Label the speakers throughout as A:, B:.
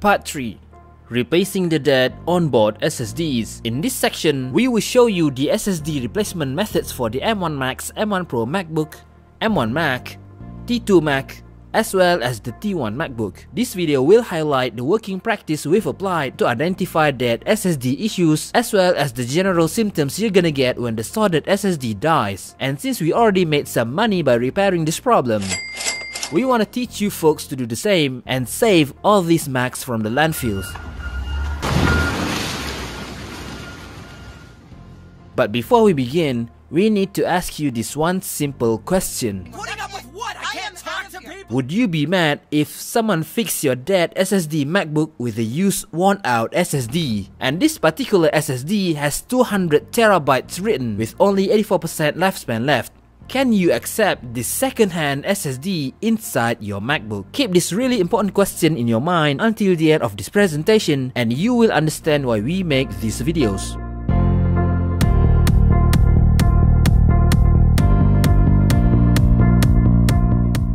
A: Part 3 Replacing the dead onboard SSDs. In this section, we will show you the SSD replacement methods for the M1 Max, M1 Pro MacBook, M1 Mac, T2 Mac, as well as the T1 MacBook. This video will highlight the working practice we've applied to identify dead SSD issues as well as the general symptoms you're gonna get when the soldered SSD dies. And since we already made some money by repairing this problem, we want to teach you folks to do the same and save all these Macs from the landfills. But before we begin, we need to ask you this one simple question.
B: Putting up with what? I can't talk to people.
A: Would you be mad if someone fixed your dead SSD MacBook with a used worn out SSD? And this particular SSD has 200 terabytes written with only 84% lifespan left. Can you accept this second-hand SSD inside your MacBook? Keep this really important question in your mind until the end of this presentation and you will understand why we make these videos.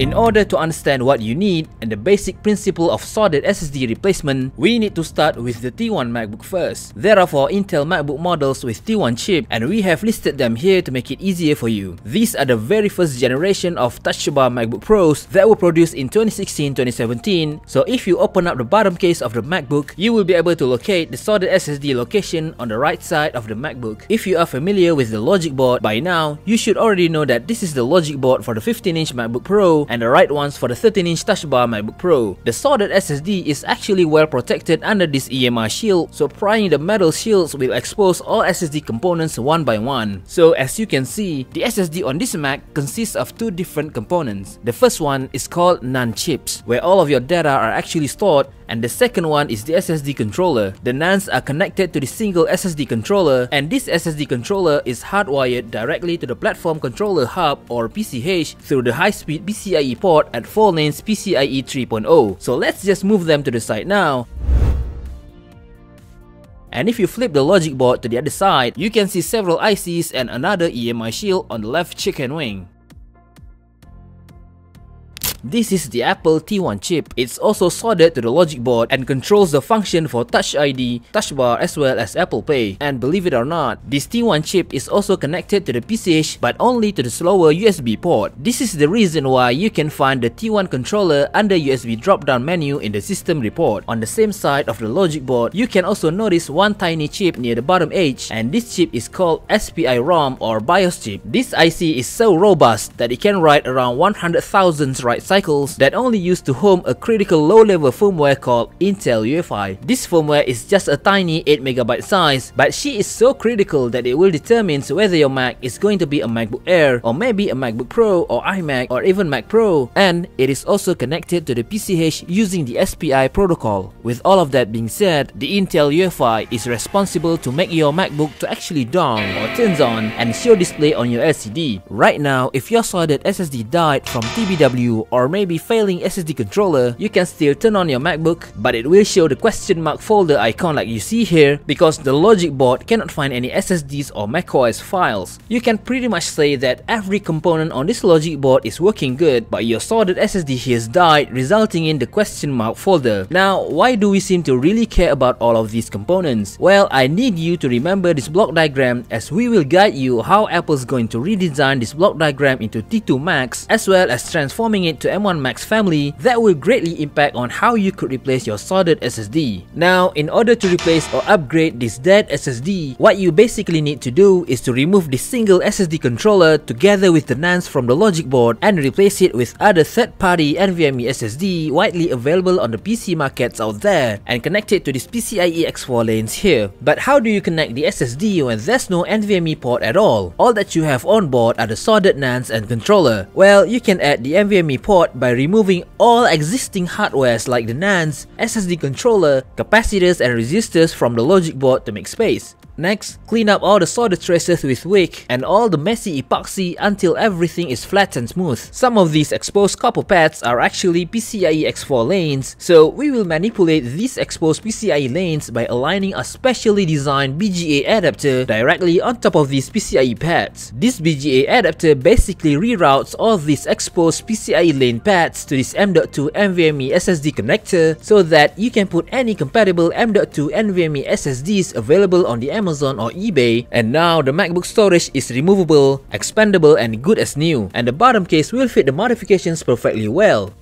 A: In order to understand what you need and the basic principle of soldered SSD replacement, we need to start with the T1 MacBook first. There are four Intel MacBook models with T1 chip and we have listed them here to make it easier for you. These are the very first generation of Touch Bar MacBook Pros that were produced in 2016-2017, so if you open up the bottom case of the MacBook, you will be able to locate the soldered SSD location on the right side of the MacBook. If you are familiar with the logic board by now, you should already know that this is the logic board for the 15-inch MacBook Pro and the right ones for the 13-inch Touch Bar MacBook Pro. The soldered SSD is actually well protected under this EMI shield, so prying the metal shields will expose all SSD components one by one. So as you can see, the SSD on this Mac consists of two different components. The first one is called NAND chips, where all of your data are actually stored and the second one is the SSD controller. The NANDs are connected to the single SSD controller and this SSD controller is hardwired directly to the platform controller hub or PCH through the high-speed PCIe port at 4 lanes PCIe 3.0. So let's just move them to the side now. And if you flip the logic board to the other side, you can see several ICs and another EMI shield on the left chicken wing. This is the Apple T1 chip. It's also soldered to the logic board and controls the function for Touch ID, Touch Bar as well as Apple Pay. And believe it or not, this T1 chip is also connected to the PCH but only to the slower USB port. This is the reason why you can find the T1 controller under USB drop-down menu in the system report. On the same side of the logic board, you can also notice one tiny chip near the bottom edge and this chip is called SPI ROM or BIOS chip. This IC is so robust that it can write around 100,000 write cycles that only used to home a critical low-level firmware called Intel UEFI. This firmware is just a tiny 8MB size, but she is so critical that it will determine whether your Mac is going to be a MacBook Air or maybe a MacBook Pro or iMac or even Mac Pro. And it is also connected to the PCH using the SPI protocol. With all of that being said, the Intel UEFI is responsible to make your MacBook to actually dawn or turns on and show display on your LCD. Right now, if your soldered SSD died from TBW or maybe failing SSD controller, you can still turn on your MacBook, but it will show the question mark folder icon like you see here because the logic board cannot find any SSDs or macOS files. You can pretty much say that every component on this logic board is working good, but your soldered SSD has died resulting in the question mark folder. Now, why do we seem to really care about all of these components? Well, I need you to remember this block diagram as we will guide you how Apple's going to redesign this block diagram into T2 Macs as well as transforming it to M1 Max family that will greatly impact on how you could replace your soldered SSD. Now, in order to replace or upgrade this dead SSD, what you basically need to do is to remove the single SSD controller together with the NANDs from the logic board and replace it with other third-party NVMe SSD widely available on the PC markets out there and connect it to this PCIe X4 lanes here. But how do you connect the SSD when there's no NVMe port at all? All that you have on board are the soldered NANDs and controller. Well, you can add the NVMe port by removing all existing hardwares like the NANDs, SSD controller, capacitors and resistors from the logic board to make space. Next, clean up all the solder traces with wick and all the messy epoxy until everything is flat and smooth. Some of these exposed copper pads are actually PCIe X4 lanes, so we will manipulate these exposed PCIe lanes by aligning a specially designed BGA adapter directly on top of these PCIe pads. This BGA adapter basically reroutes all these exposed PCIe lane pads to this M.2 NVMe SSD connector so that you can put any compatible M.2 NVMe SSDs available on the Amazon or eBay. And now the MacBook storage is removable, expandable and good as new. And the bottom case will fit the modifications perfectly well.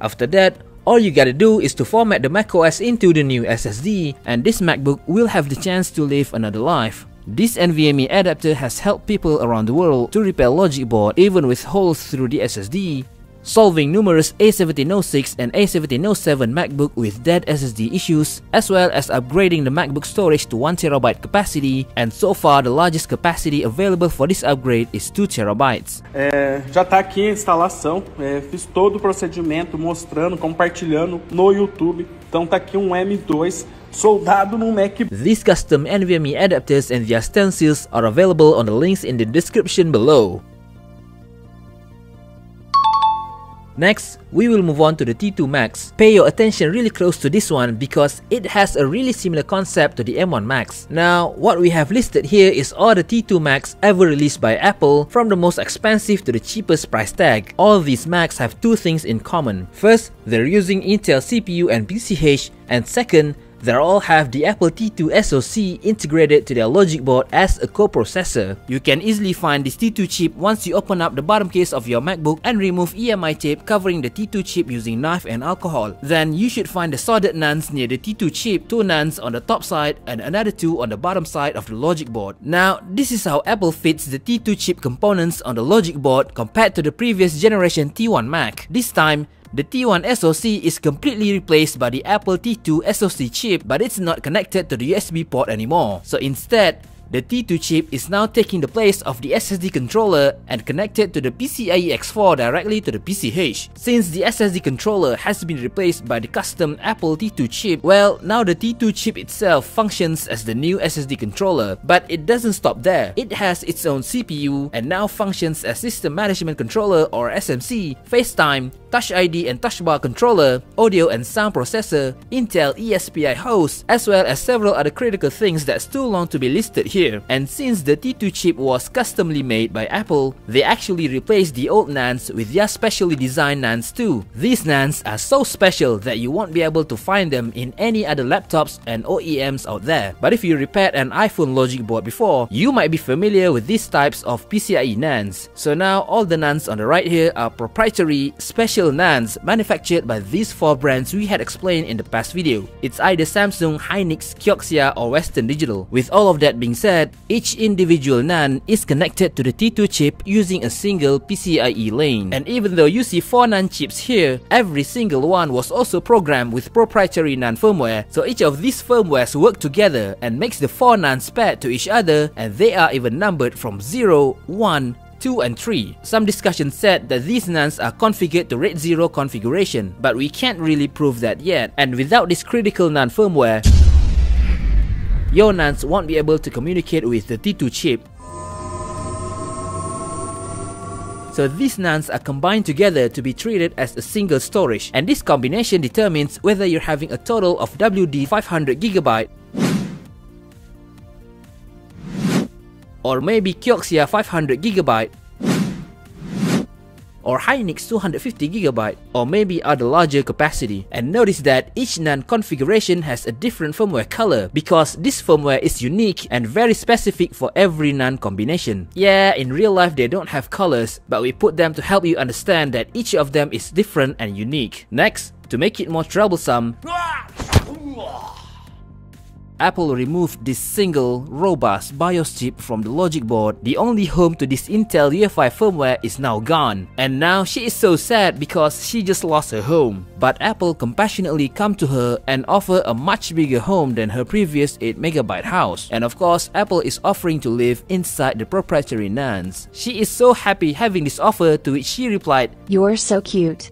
A: After that, all you gotta do is to format the macOS into the new SSD and this MacBook will have the chance to live another life. This NVMe adapter has helped people around the world to repair logic board even with holes through the SSD solving numerous A1706 and A1707 MacBook with dead SSD issues, as well as upgrading the MacBook storage to 1TB capacity, and so far the largest capacity available for this upgrade is 2TB.
C: É, já está aqui a instalação, é, fiz todo o procedimento mostrando, compartilhando no YouTube, então está aqui um M2 soldado no Mac.
A: These custom NVMe adapters and their stencils are available on the links in the description below. Next, we will move on to the T2 Macs. Pay your attention really close to this one because it has a really similar concept to the M1 Max. Now, what we have listed here is all the T2 Macs ever released by Apple from the most expensive to the cheapest price tag. All these Macs have two things in common. First, they're using Intel CPU and PCH and second, they all have the Apple T2 SoC integrated to their logic board as a coprocessor. You can easily find this T2 chip once you open up the bottom case of your MacBook and remove EMI tape covering the T2 chip using knife and alcohol. Then you should find the soldered NANDs near the T2 chip, two NANDs on the top side and another two on the bottom side of the logic board. Now, this is how Apple fits the T2 chip components on the logic board compared to the previous generation T1 Mac. This time, the T1 SoC is completely replaced by the Apple T2 SoC chip but it's not connected to the USB port anymore. So instead, the T2 chip is now taking the place of the SSD controller and connected to the PCIe X4 directly to the PCH. Since the SSD controller has been replaced by the custom Apple T2 chip, well, now the T2 chip itself functions as the new SSD controller, but it doesn't stop there. It has its own CPU and now functions as System Management Controller or SMC, FaceTime, Touch ID and Touch Bar controller, audio and sound processor, Intel ESPI host, as well as several other critical things that's too long to be listed here. And since the T2 chip was customly made by Apple, they actually replaced the old NANDs with their specially designed NANDs too. These NANDs are so special that you won't be able to find them in any other laptops and OEMs out there. But if you repaired an iPhone logic board before, you might be familiar with these types of PCIe NANDs. So now all the NANDs on the right here are proprietary, special special NANDs manufactured by these four brands we had explained in the past video. It's either Samsung, Hynix, Kioxia or Western Digital. With all of that being said, each individual NAND is connected to the T2 chip using a single PCIe lane. And even though you see 4 NAND chips here, every single one was also programmed with proprietary NAND firmware, so each of these firmwares work together and makes the 4 NANDs paired to each other and they are even numbered from 0, 1, 2 and 3. Some discussion said that these NANDs are configured to RAID 0 configuration, but we can't really prove that yet. And without this critical NAND firmware, your NANDs won't be able to communicate with the T2 chip. So these NANDs are combined together to be treated as a single storage and this combination determines whether you're having a total of WD 500GB or maybe Kioxia 500GB or Hynix 250GB or maybe other larger capacity. And notice that each NAND configuration has a different firmware color because this firmware is unique and very specific for every NAND combination. Yeah, in real life they don't have colors, but we put them to help you understand that each of them is different and unique. Next, to make it more troublesome, Apple removed this single, robust BIOS chip from the logic board. The only home to this Intel UEFI firmware is now gone. And now she is so sad because she just lost her home. But Apple compassionately come to her and offer a much bigger home than her previous 8MB house. And of course, Apple is offering to live inside the proprietary NANDs. She is so happy having this offer to which she replied,
D: You're so cute.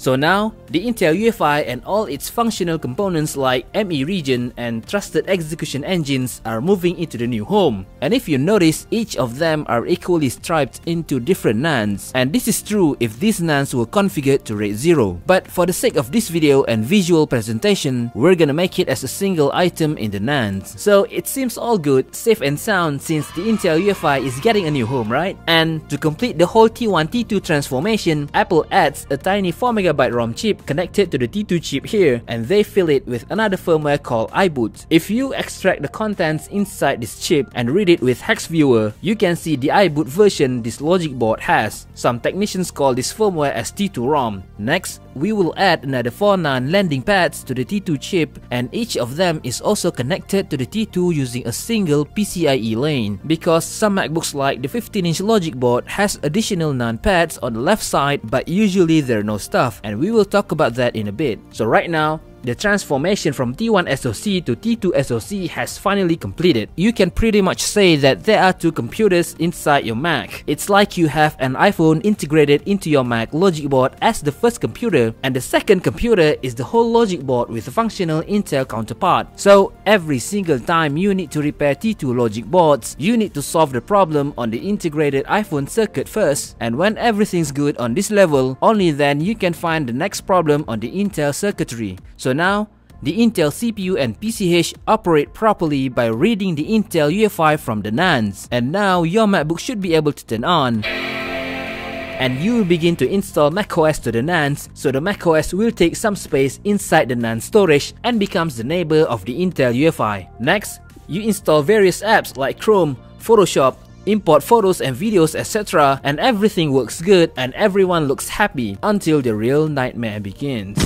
A: So now, the Intel UEFI and all its functional components like ME region and trusted execution engines are moving into the new home. And if you notice, each of them are equally striped into different NANDs. And this is true if these NANDs were configured to RAID 0. But for the sake of this video and visual presentation, we're gonna make it as a single item in the NANDs. So it seems all good, safe and sound since the Intel UEFI is getting a new home, right? And to complete the whole T1 T2 transformation, Apple adds a tiny 4MB ROM chip connected to the T2 chip here and they fill it with another firmware called iBoot. If you extract the contents inside this chip and read it with Hex Viewer, you can see the iBoot version this logic board has. Some technicians call this firmware as T2 ROM. Next, we will add another 4 NAND landing pads to the T2 chip and each of them is also connected to the T2 using a single PCIe lane because some MacBooks like the 15-inch logic board has additional NAND pads on the left side but usually there are no stuff and we will talk about that in a bit. So right now, the transformation from T1 SoC to T2 SoC has finally completed. You can pretty much say that there are two computers inside your Mac. It's like you have an iPhone integrated into your Mac logic board as the first computer and the second computer is the whole logic board with a functional Intel counterpart. So every single time you need to repair T2 logic boards, you need to solve the problem on the integrated iPhone circuit first and when everything's good on this level, only then you can find the next problem on the Intel circuitry. So now, the Intel CPU and PCH operate properly by reading the Intel UEFI from the NANDs. And now your MacBook should be able to turn on. And you will begin to install macOS to the NANDs, so the macOS will take some space inside the NAND storage and becomes the neighbor of the Intel UEFI. Next, you install various apps like Chrome, Photoshop, import photos and videos etc. and everything works good and everyone looks happy until the real nightmare begins.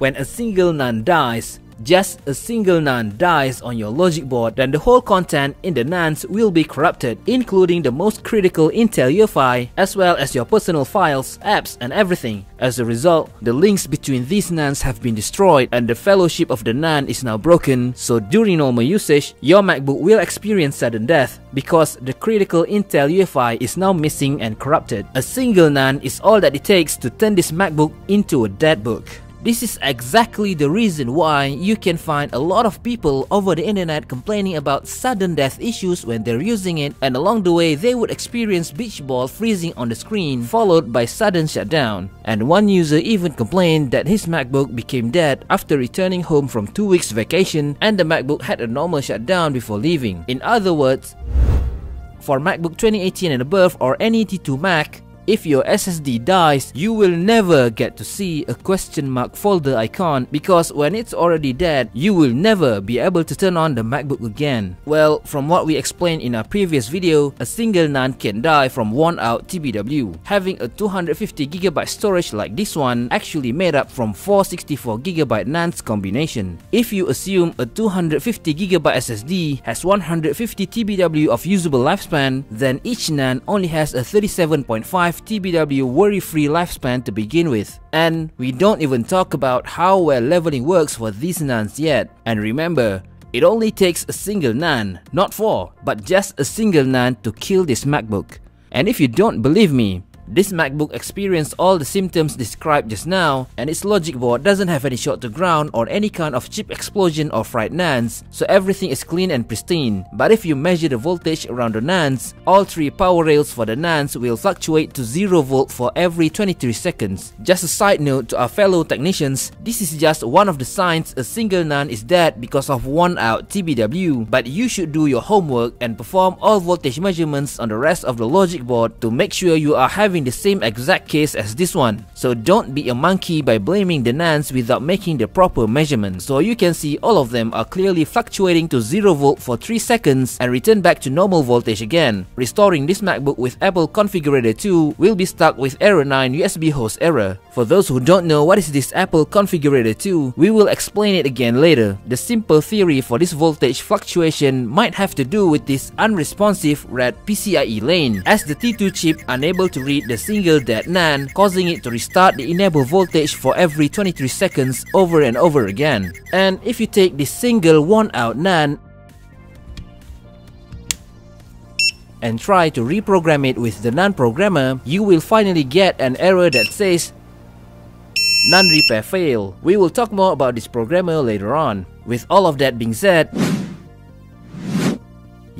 A: When a single NAND dies, just a single NAND dies on your logic board, then the whole content in the NANDs will be corrupted, including the most critical Intel UEFI, as well as your personal files, apps, and everything. As a result, the links between these NANDs have been destroyed and the fellowship of the NAND is now broken, so during normal usage, your MacBook will experience sudden death because the critical Intel UEFI is now missing and corrupted. A single NAND is all that it takes to turn this MacBook into a dead book. This is exactly the reason why you can find a lot of people over the internet complaining about sudden death issues when they're using it and along the way they would experience beach ball freezing on the screen followed by sudden shutdown. And one user even complained that his MacBook became dead after returning home from 2 weeks vacation and the MacBook had a normal shutdown before leaving. In other words, for MacBook 2018 and above or any T2 Mac, if your SSD dies, you will never get to see a question mark folder icon because when it's already dead, you will never be able to turn on the MacBook again. Well, from what we explained in our previous video, a single NAND can die from worn out TBW. Having a 250GB storage like this one actually made up from 464GB NANDs combination. If you assume a 250GB SSD has 150 TBW of usable lifespan, then each NAND only has a 37.5 TBW worry-free lifespan to begin with. And we don't even talk about how wear leveling works for these NANDs yet. And remember, it only takes a single NAND, not four, but just a single NAND to kill this MacBook. And if you don't believe me, this MacBook experienced all the symptoms described just now, and its logic board doesn't have any shot to ground or any kind of chip explosion or fried NANDs, so everything is clean and pristine. But if you measure the voltage around the NANDs, all three power rails for the NANDs will fluctuate to 0 volt for every 23 seconds. Just a side note to our fellow technicians, this is just one of the signs a single NAND is dead because of one out TBW, but you should do your homework and perform all voltage measurements on the rest of the logic board to make sure you are having having the same exact case as this one. So don't be a monkey by blaming the NANDs without making the proper measurements. So you can see all of them are clearly fluctuating to 0 volt for 3 seconds and return back to normal voltage again. Restoring this MacBook with Apple Configurator 2 will be stuck with error 9 USB host error. For those who don't know what is this Apple Configurator 2, we will explain it again later. The simple theory for this voltage fluctuation might have to do with this unresponsive red PCIe lane, as the T2 chip unable to read the single dead NAND, causing it to restart the enable voltage for every 23 seconds over and over again. And if you take the single worn out NAND and try to reprogram it with the NAND programmer, you will finally get an error that says NAND repair fail. We will talk more about this programmer later on. With all of that being said,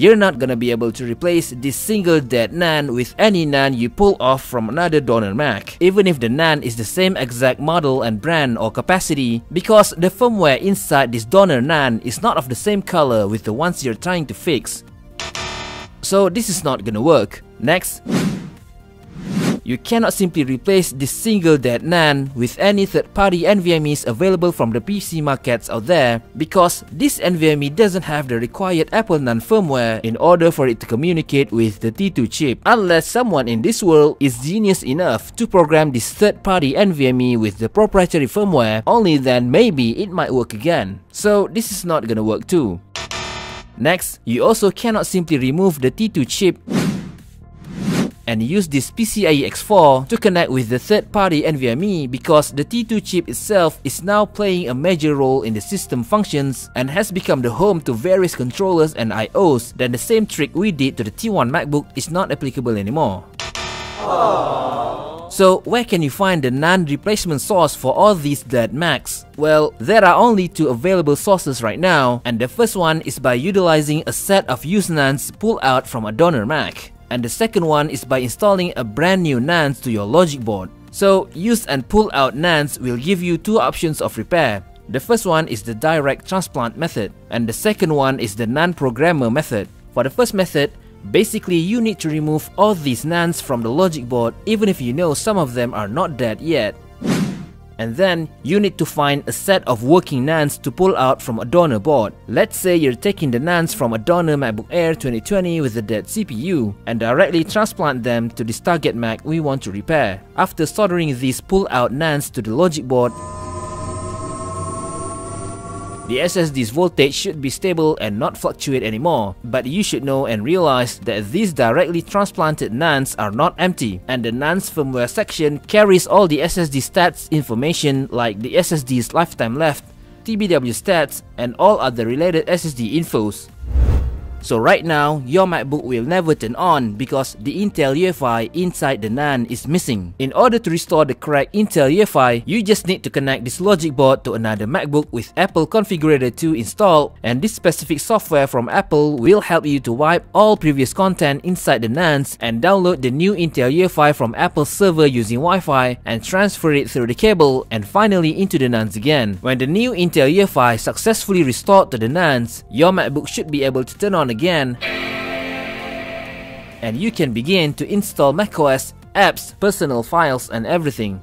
A: you're not gonna be able to replace this single dead NAND with any NAND you pull off from another donor Mac, even if the NAND is the same exact model and brand or capacity, because the firmware inside this donor NAND is not of the same color with the ones you're trying to fix. So this is not gonna work. Next, you cannot simply replace this single dead NAND with any third-party NVMEs available from the PC markets out there because this NVMe doesn't have the required Apple NAND firmware in order for it to communicate with the T2 chip unless someone in this world is genius enough to program this third-party NVMe with the proprietary firmware only then maybe it might work again. So this is not gonna work too. Next, you also cannot simply remove the T2 chip and use this PCIe X4 to connect with the third-party NVMe because the T2 chip itself is now playing a major role in the system functions and has become the home to various controllers and IOs, then the same trick we did to the T1 MacBook is not applicable anymore. Aww. So where can you find the NAND replacement source for all these dead Macs? Well, there are only two available sources right now, and the first one is by utilizing a set of used NANDs pulled out from a donor Mac and the second one is by installing a brand new NAND to your logic board. So use and pull out NANDs will give you two options of repair. The first one is the direct transplant method and the second one is the NAND programmer method. For the first method, basically you need to remove all these NANDs from the logic board even if you know some of them are not dead yet and then you need to find a set of working NANDs to pull out from a donor board. Let's say you're taking the NANDs from a donor MacBook Air 2020 with a dead CPU and directly transplant them to this target Mac we want to repair. After soldering these pull out NANDs to the logic board, the SSD's voltage should be stable and not fluctuate anymore, but you should know and realize that these directly transplanted NANDs are not empty, and the NAND's firmware section carries all the SSD stats information like the SSD's lifetime left, TBW stats, and all other related SSD infos. So right now, your MacBook will never turn on because the Intel UEFI inside the NAND is missing. In order to restore the correct Intel UEFI, you just need to connect this logic board to another MacBook with Apple Configurator 2 installed and this specific software from Apple will help you to wipe all previous content inside the NANDs and download the new Intel UEFI from Apple's server using Wi-Fi and transfer it through the cable and finally into the NANDs again. When the new Intel UEFI successfully restored to the NANDs, your MacBook should be able to turn on again and you can begin to install macOS, apps, personal files and everything.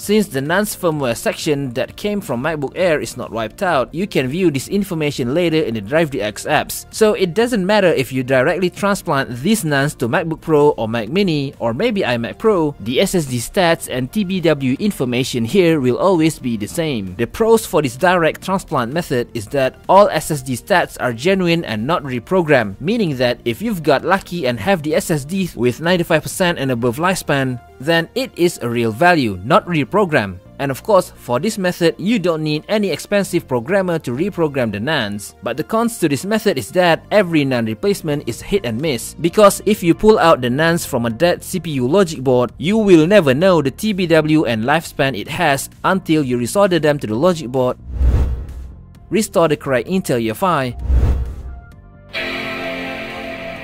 A: Since the NAND's firmware section that came from MacBook Air is not wiped out, you can view this information later in the DriveDX apps. So it doesn't matter if you directly transplant these NANDs to MacBook Pro or Mac Mini or maybe iMac Pro, the SSD stats and TBW information here will always be the same. The pros for this direct transplant method is that all SSD stats are genuine and not reprogrammed, meaning that if you've got lucky and have the SSD with 95% and above lifespan, then it is a real value, not reprogram. And of course, for this method, you don't need any expensive programmer to reprogram the NANDs. But the cons to this method is that every NAND replacement is hit and miss. Because if you pull out the NANDs from a dead CPU logic board, you will never know the TBW and lifespan it has until you resolder them to the logic board, restore the correct Intel UEFI,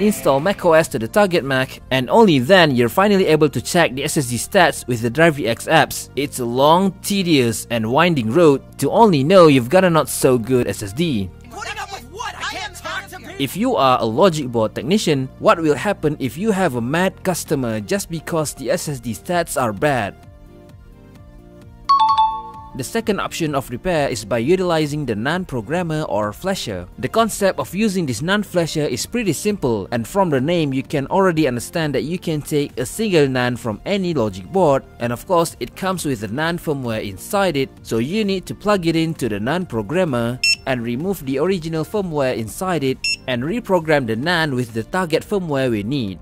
A: install macOS to the target Mac, and only then you're finally able to check the SSD stats with the DriveDX apps. It's a long, tedious, and winding road to only know you've got a not so good SSD. If you are a logic board technician, what will happen if you have a mad customer just because the SSD stats are bad? The second option of repair is by utilizing the NAND programmer or flasher. The concept of using this NAND flasher is pretty simple and from the name you can already understand that you can take a single NAND from any logic board and of course it comes with the NAND firmware inside it so you need to plug it into the NAND programmer and remove the original firmware inside it and reprogram the NAND with the target firmware we need.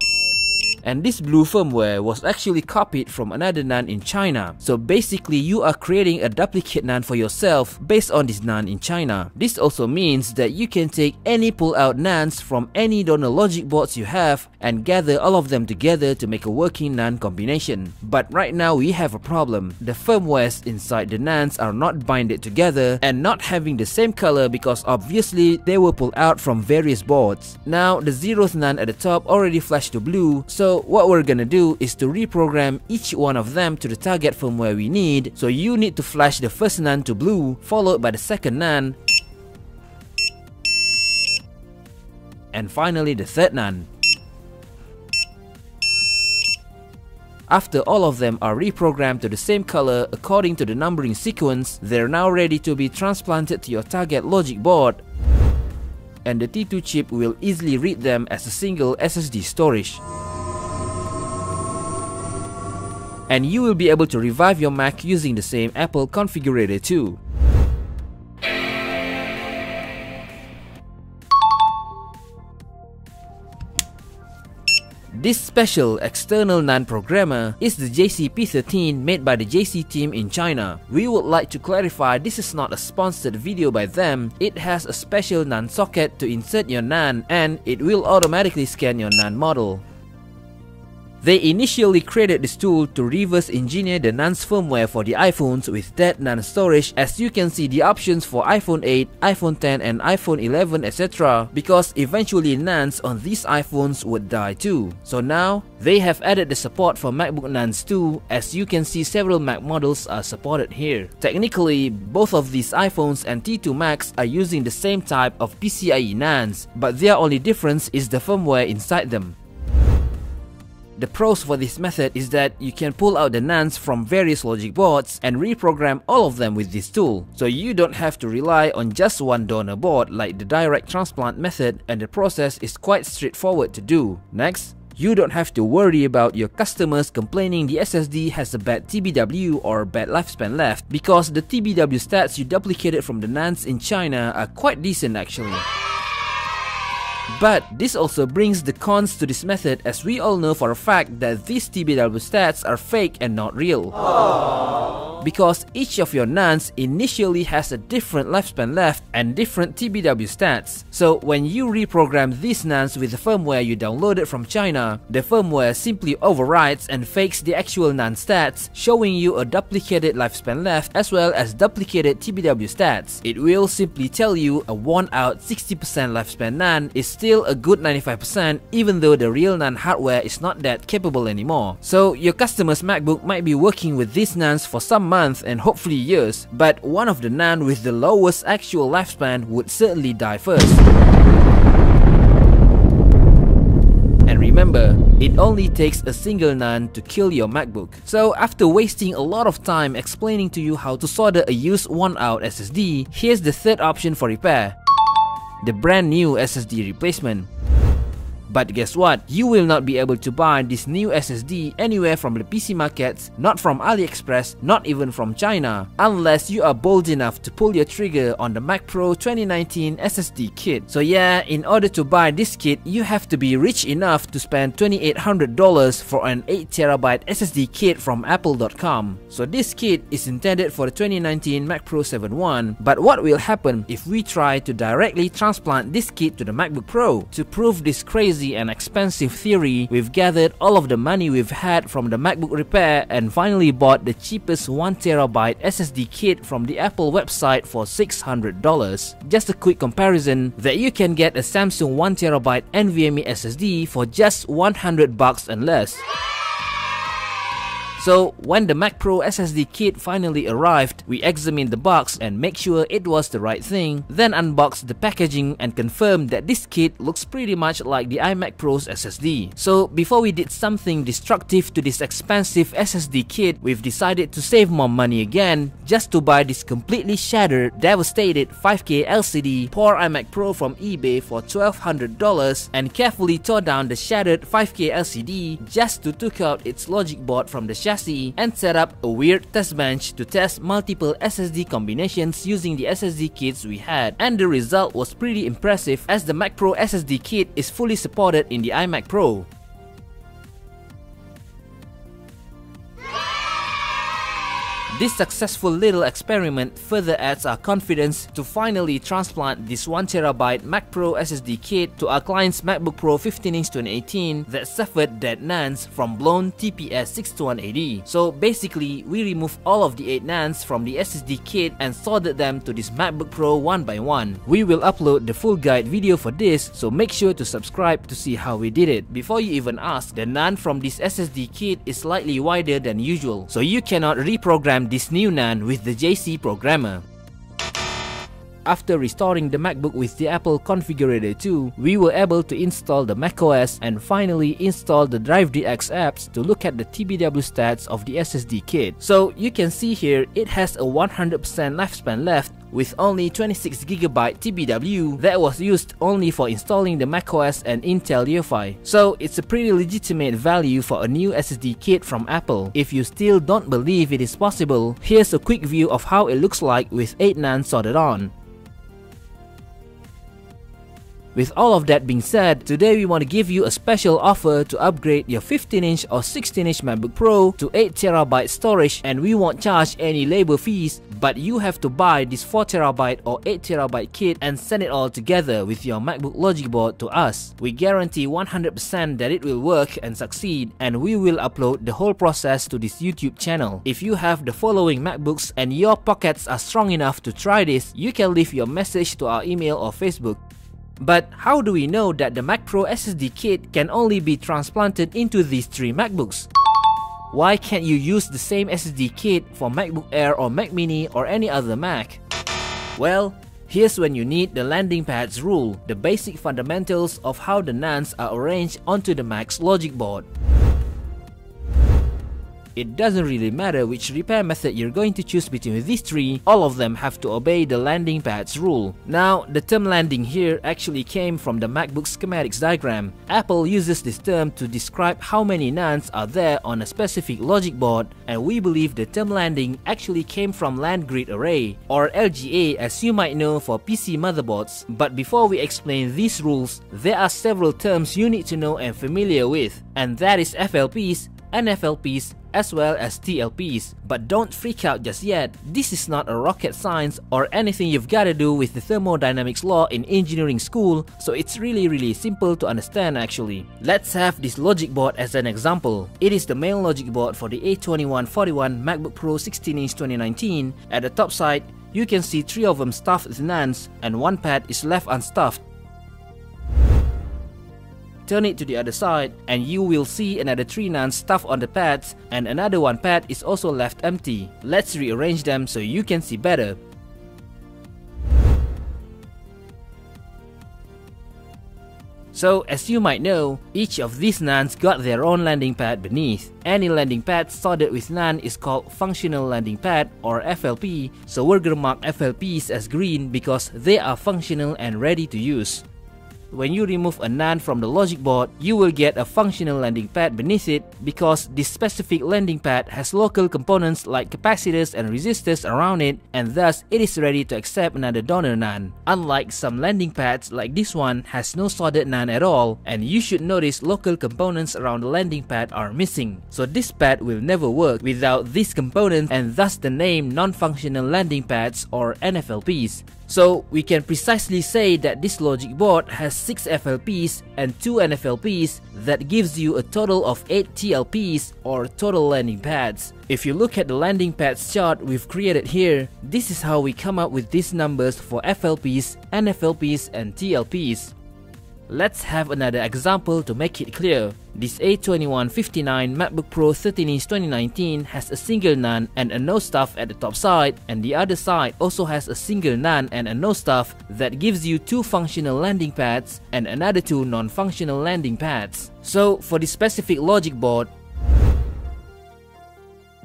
A: And this blue firmware was actually copied from another NAND in China. So basically you are creating a duplicate NAND for yourself based on this NAND in China. This also means that you can take any pull-out NANDs from any donor logic boards you have and gather all of them together to make a working NAND combination. But right now we have a problem. The firmwares inside the NANDs are not binded together and not having the same color because obviously they were pulled out from various boards. Now the zeroth NAND at the top already flashed to blue, so what we're gonna do is to reprogram each one of them to the target firmware we need. So you need to flash the first NAND to blue, followed by the second NAND, and finally the third NAND. After all of them are reprogrammed to the same color according to the numbering sequence, they're now ready to be transplanted to your target logic board and the T2 chip will easily read them as a single SSD storage. And you will be able to revive your Mac using the same Apple configurator too. This special external NAND programmer is the JCP13 made by the JC team in China. We would like to clarify this is not a sponsored video by them, it has a special NAND socket to insert your NAND and it will automatically scan your NAND model. They initially created this tool to reverse engineer the NAND firmware for the iPhones with that NAND storage as you can see the options for iPhone 8, iPhone 10 and iPhone 11 etc because eventually NANDs on these iPhones would die too. So now, they have added the support for MacBook NANDs too as you can see several Mac models are supported here. Technically, both of these iPhones and T2 Macs are using the same type of PCIe NANDs but their only difference is the firmware inside them. The pros for this method is that you can pull out the NANDs from various logic boards and reprogram all of them with this tool, so you don't have to rely on just one donor board like the direct transplant method and the process is quite straightforward to do. Next, you don't have to worry about your customers complaining the SSD has a bad TBW or bad lifespan left because the TBW stats you duplicated from the NANDs in China are quite decent actually. But this also brings the cons to this method as we all know for a fact that these TBW stats are fake and not real. Aww because each of your NANDs initially has a different lifespan left and different TBW stats. So when you reprogram these NANDs with the firmware you downloaded from China, the firmware simply overrides and fakes the actual NAND stats, showing you a duplicated lifespan left as well as duplicated TBW stats. It will simply tell you a worn out 60% lifespan NAND is still a good 95% even though the real NAND hardware is not that capable anymore. So your customer's MacBook might be working with these NANDs for some months and hopefully years, but one of the NAND with the lowest actual lifespan would certainly die first. And remember, it only takes a single NAND to kill your MacBook. So after wasting a lot of time explaining to you how to solder a used one out SSD, here's the third option for repair. The brand new SSD replacement. But guess what? You will not be able to buy this new SSD anywhere from the PC markets, not from AliExpress, not even from China, unless you are bold enough to pull your trigger on the Mac Pro 2019 SSD kit. So yeah, in order to buy this kit, you have to be rich enough to spend $2800 for an 8TB SSD kit from apple.com. So this kit is intended for the 2019 Mac Pro 7.1, but what will happen if we try to directly transplant this kit to the MacBook Pro? To prove this crazy crazy and expensive theory, we've gathered all of the money we've had from the MacBook repair and finally bought the cheapest 1TB SSD kit from the Apple website for $600. Just a quick comparison that you can get a Samsung 1TB NVMe SSD for just 100 bucks and less. So when the Mac Pro SSD kit finally arrived, we examined the box and make sure it was the right thing, then unboxed the packaging and confirmed that this kit looks pretty much like the iMac Pro's SSD. So before we did something destructive to this expensive SSD kit, we've decided to save more money again just to buy this completely shattered, devastated 5K LCD poor iMac Pro from eBay for $1200 and carefully tore down the shattered 5K LCD just to took out its logic board from the chassis chassis and set up a weird test bench to test multiple SSD combinations using the SSD kits we had and the result was pretty impressive as the Mac Pro SSD kit is fully supported in the iMac Pro. This successful little experiment further adds our confidence to finally transplant this 1TB Mac Pro SSD kit to our client's MacBook Pro 15-inch 2018 that suffered dead NANDs from blown TPS 62180. So basically, we removed all of the 8 NANDs from the SSD kit and soldered them to this MacBook Pro one by one. We will upload the full guide video for this, so make sure to subscribe to see how we did it. Before you even ask, the NAND from this SSD kit is slightly wider than usual, so you cannot reprogram this new NAND with the JC programmer. After restoring the MacBook with the Apple Configurator 2, we were able to install the macOS and finally install the DriveDX apps to look at the TBW stats of the SSD kit. So you can see here, it has a 100% lifespan left with only 26GB TBW that was used only for installing the macOS and Intel UEFI. So it's a pretty legitimate value for a new SSD kit from Apple. If you still don't believe it is possible, here's a quick view of how it looks like with 8 NAND soldered on. With all of that being said, today we want to give you a special offer to upgrade your 15-inch or 16-inch MacBook Pro to 8TB storage and we won't charge any labor fees but you have to buy this 4TB or 8TB kit and send it all together with your MacBook Logic board to us. We guarantee 100% that it will work and succeed and we will upload the whole process to this YouTube channel. If you have the following MacBooks and your pockets are strong enough to try this, you can leave your message to our email or Facebook. But how do we know that the Mac Pro SSD kit can only be transplanted into these three MacBooks? Why can't you use the same SSD kit for MacBook Air or Mac Mini or any other Mac? Well, here's when you need the landing pads rule, the basic fundamentals of how the NANDs are arranged onto the Mac's logic board. It doesn't really matter which repair method you're going to choose between these three, all of them have to obey the landing pads rule. Now, the term landing here actually came from the MacBook schematics diagram. Apple uses this term to describe how many NANDs are there on a specific logic board, and we believe the term landing actually came from land grid array, or LGA as you might know for PC motherboards. But before we explain these rules, there are several terms you need to know and familiar with, and that is FLPs, NFLPs, as well as TLPs. But don't freak out just yet, this is not a rocket science or anything you've gotta do with the thermodynamics law in engineering school, so it's really really simple to understand actually. Let's have this logic board as an example. It is the main logic board for the A2141 MacBook Pro 16-inch 2019. At the top side, you can see three of them stuffed with NANDs and one pad is left unstuffed Turn it to the other side and you will see another 3 NAND stuff on the pads and another one pad is also left empty. Let's rearrange them so you can see better. So, as you might know, each of these NANDs got their own landing pad beneath. Any landing pad soldered with NAND is called functional landing pad or FLP, so we're gonna mark FLPs as green because they are functional and ready to use. When you remove a NAND from the logic board, you will get a functional landing pad beneath it because this specific landing pad has local components like capacitors and resistors around it and thus it is ready to accept another donor NAND. Unlike some landing pads like this one has no soldered NAND at all and you should notice local components around the landing pad are missing. So this pad will never work without these components and thus the name non-functional landing pads or NFLPs. So we can precisely say that this logic board has 6 FLPs and 2 NFLPs that gives you a total of 8 TLPs or total landing pads. If you look at the landing pads chart we've created here, this is how we come up with these numbers for FLPs, NFLPs and TLPs. Let's have another example to make it clear. This A2159 MacBook Pro 13-inch 2019 has a single NAND and a no stuff at the top side and the other side also has a single NAND and a no stuff that gives you two functional landing pads and another two non-functional landing pads. So for this specific logic board,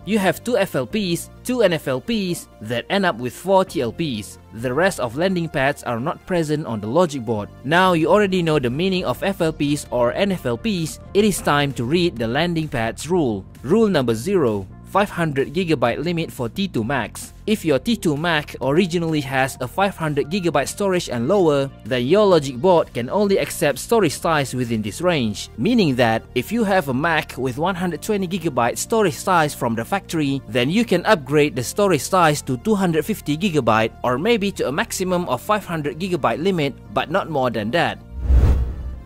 A: you have 2 FLPs, 2 NFLPs that end up with 4 TLPs. The rest of landing pads are not present on the logic board. Now you already know the meaning of FLPs or NFLPs, it is time to read the landing pads rule. Rule number 0. 500GB limit for T2 Macs. If your T2 Mac originally has a 500GB storage and lower, then your logic board can only accept storage size within this range, meaning that if you have a Mac with 120GB storage size from the factory, then you can upgrade the storage size to 250GB or maybe to a maximum of 500GB limit, but not more than that.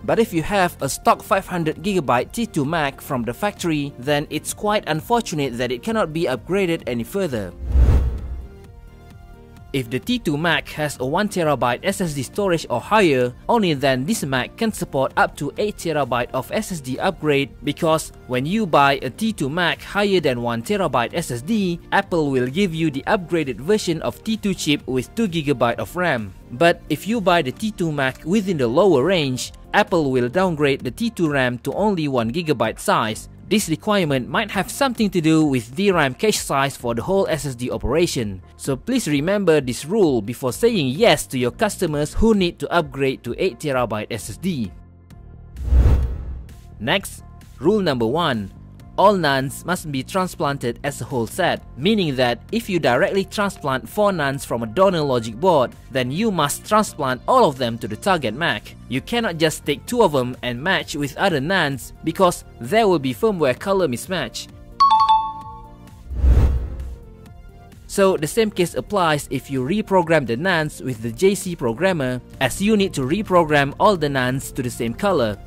A: But if you have a stock 500GB T2 Mac from the factory, then it's quite unfortunate that it cannot be upgraded any further. If the T2 Mac has a 1TB SSD storage or higher, only then this Mac can support up to 8TB of SSD upgrade because when you buy a T2 Mac higher than 1TB SSD, Apple will give you the upgraded version of T2 chip with 2GB of RAM. But if you buy the T2 Mac within the lower range, Apple will downgrade the T2 RAM to only 1GB size. This requirement might have something to do with DRAM cache size for the whole SSD operation. So please remember this rule before saying yes to your customers who need to upgrade to 8TB SSD. Next, rule number 1 all NANDs must be transplanted as a whole set, meaning that if you directly transplant 4 NANDs from a donor logic board, then you must transplant all of them to the target Mac. You cannot just take 2 of them and match with other NANDs because there will be firmware color mismatch. So the same case applies if you reprogram the NANDs with the JC programmer as you need to reprogram all the NANDs to the same color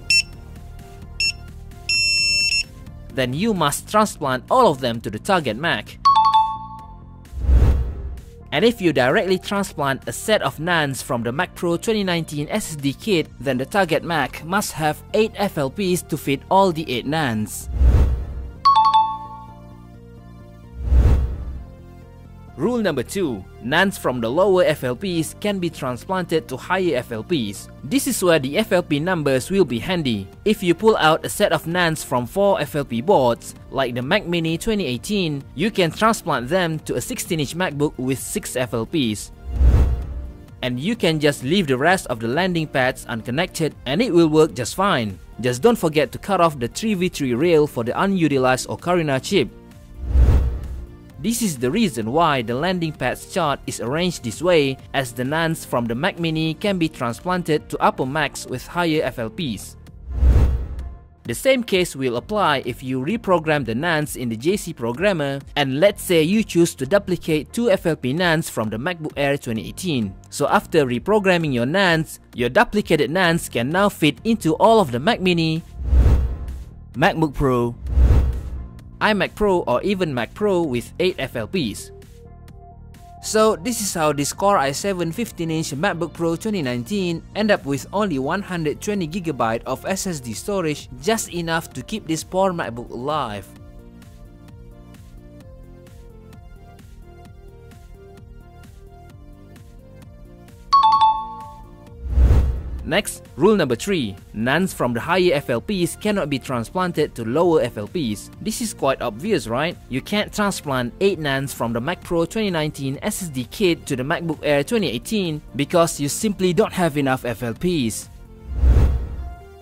A: then you must transplant all of them to the target Mac. And if you directly transplant a set of NANDs from the Mac Pro 2019 SSD kit, then the target Mac must have 8 FLPs to fit all the 8 NANDs. Rule number 2. NANDs from the lower FLPs can be transplanted to higher FLPs. This is where the FLP numbers will be handy. If you pull out a set of NANDs from 4 FLP boards, like the Mac Mini 2018, you can transplant them to a 16-inch MacBook with 6 FLPs. And you can just leave the rest of the landing pads unconnected and it will work just fine. Just don't forget to cut off the 3v3 rail for the unutilized Ocarina chip. This is the reason why the landing pads chart is arranged this way as the NANDs from the Mac Mini can be transplanted to upper Macs with higher FLPs. The same case will apply if you reprogram the NANDs in the JC programmer and let's say you choose to duplicate two FLP NANDs from the MacBook Air 2018. So after reprogramming your NANDs, your duplicated NANDs can now fit into all of the Mac Mini, MacBook Pro, iMac Pro or even Mac Pro with 8 FLPs. So this is how this Core i7 15-inch MacBook Pro 2019 end up with only 120GB of SSD storage just enough to keep this poor MacBook alive. Next, rule number 3. NANDs from the higher FLPs cannot be transplanted to lower FLPs. This is quite obvious, right? You can't transplant 8 NANDs from the Mac Pro 2019 SSD kit to the MacBook Air 2018 because you simply don't have enough FLPs.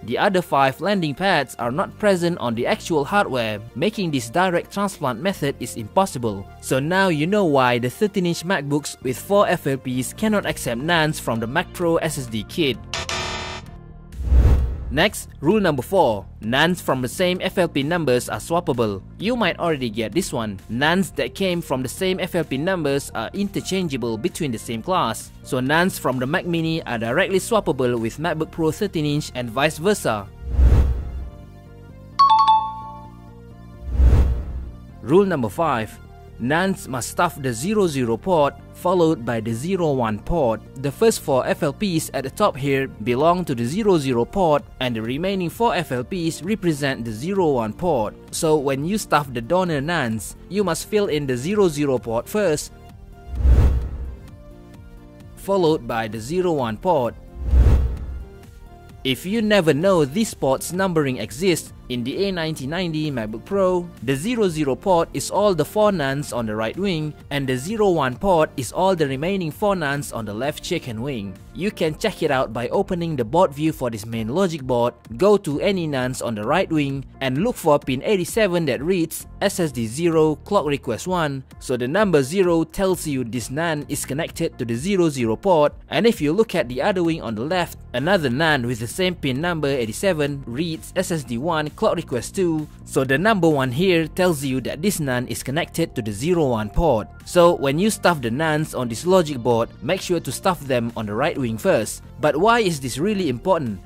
A: The other 5 landing pads are not present on the actual hardware, making this direct transplant method is impossible. So now you know why the 13-inch MacBooks with 4 FLPs cannot accept NANDs from the Mac Pro SSD kit. Next, rule number 4. NANDs from the same FLP numbers are swappable. You might already get this one. NANDs that came from the same FLP numbers are interchangeable between the same class. So NANDs from the Mac Mini are directly swappable with MacBook Pro 13-inch and vice versa. Rule number 5. NANDs must stuff the 00 port followed by the 01 port. The first 4 FLPs at the top here belong to the 00 port and the remaining 4 FLPs represent the 01 port. So when you stuff the donor NANDs, you must fill in the 00 port first followed by the 01 port if you never know these ports numbering exists, In the A1990 MacBook Pro, the 00 port is all the 4 NANDs on the right wing and the 01 port is all the remaining 4 NANDs on the left chicken wing. You can check it out by opening the board view for this main logic board, go to any NANDs on the right wing and look for pin 87 that reads SSD 0 clock request 1 so the number 0 tells you this NAND is connected to the 00 port. And if you look at the other wing on the left, another NAND with the same pin number 87 reads SSD 1 clock request 2 so the number 1 here tells you that this NAND is connected to the 01 port. So when you stuff the NANDs on this logic board, make sure to stuff them on the right wing first. But why is this really important?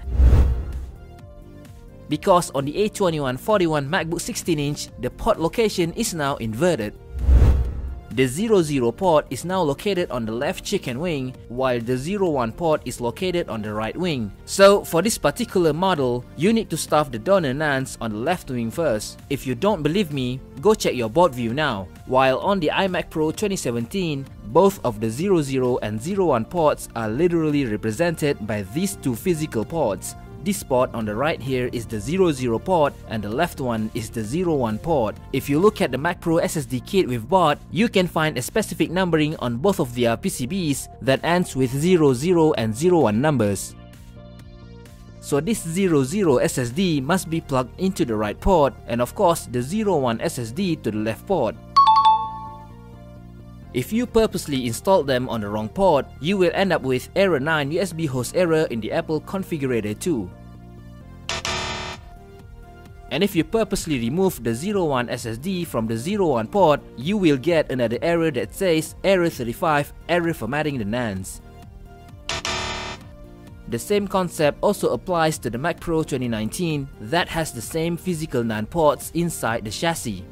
A: Because on the A2141 MacBook 16-inch, the port location is now inverted. The 00 port is now located on the left chicken wing, while the 01 port is located on the right wing. So for this particular model, you need to stuff the donor NANDs on the left wing first. If you don't believe me, go check your board view now. While on the iMac Pro 2017, both of the 00 and 01 ports are literally represented by these two physical ports. This port on the right here is the 00 port and the left one is the 01 port. If you look at the Mac Pro SSD kit we've bought, you can find a specific numbering on both of their PCBs that ends with 00 and 01 numbers. So this 00 SSD must be plugged into the right port and of course the 01 SSD to the left port. If you purposely install them on the wrong port, you will end up with error 9 USB host error in the Apple Configurator 2. And if you purposely remove the 01 SSD from the 01 port, you will get another error that says error 35, error formatting the NANDs. The same concept also applies to the Mac Pro 2019 that has the same physical NAND ports inside the chassis.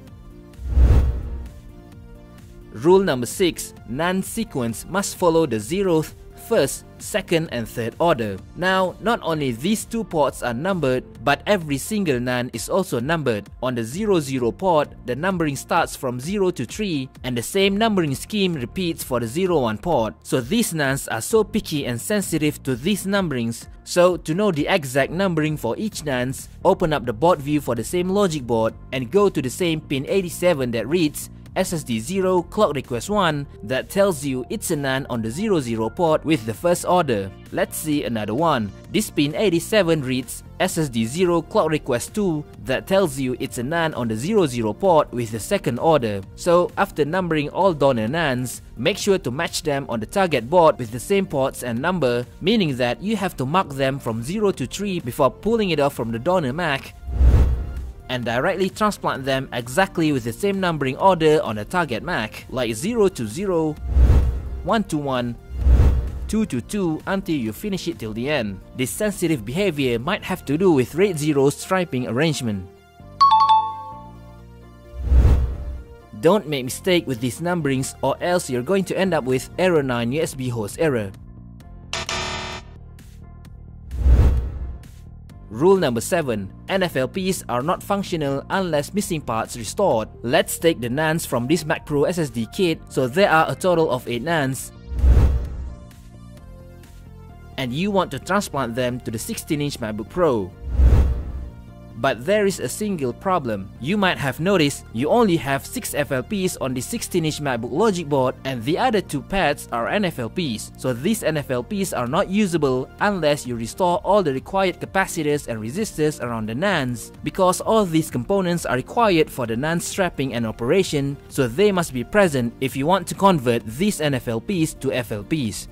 A: Rule number 6. NAND sequence must follow the zeroth, first, second and third order. Now, not only these two ports are numbered, but every single NAND is also numbered. On the 00 port, the numbering starts from 0 to 3 and the same numbering scheme repeats for the 01 port. So these NANDs are so picky and sensitive to these numberings. So to know the exact numbering for each NANDs, open up the board view for the same logic board and go to the same pin 87 that reads SSD 0 clock request 1 that tells you it's a NAND on the 00 port with the first order. Let's see another one. This pin 87 reads SSD 0 clock request 2 that tells you it's a NAND on the 00 port with the second order. So after numbering all donor NANDs, make sure to match them on the target board with the same ports and number, meaning that you have to mark them from 0 to 3 before pulling it off from the donor Mac and directly transplant them exactly with the same numbering order on a target Mac, like 0 to 0, 1 to 1, 2 to 2 until you finish it till the end. This sensitive behavior might have to do with RAID 0 striping arrangement. Don't make mistake with these numberings or else you're going to end up with error 9 USB host error. Rule number 7. NFLPs are not functional unless missing parts restored. Let's take the NANDs from this Mac Pro SSD kit, so there are a total of 8 NANDs. And you want to transplant them to the 16-inch MacBook Pro. But there is a single problem. You might have noticed you only have 6 FLPs on the 16-inch MacBook Logic board and the other two pads are NFLPs. So these NFLPs are not usable unless you restore all the required capacitors and resistors around the NANDs because all these components are required for the NAND strapping and operation so they must be present if you want to convert these NFLPs to FLPs.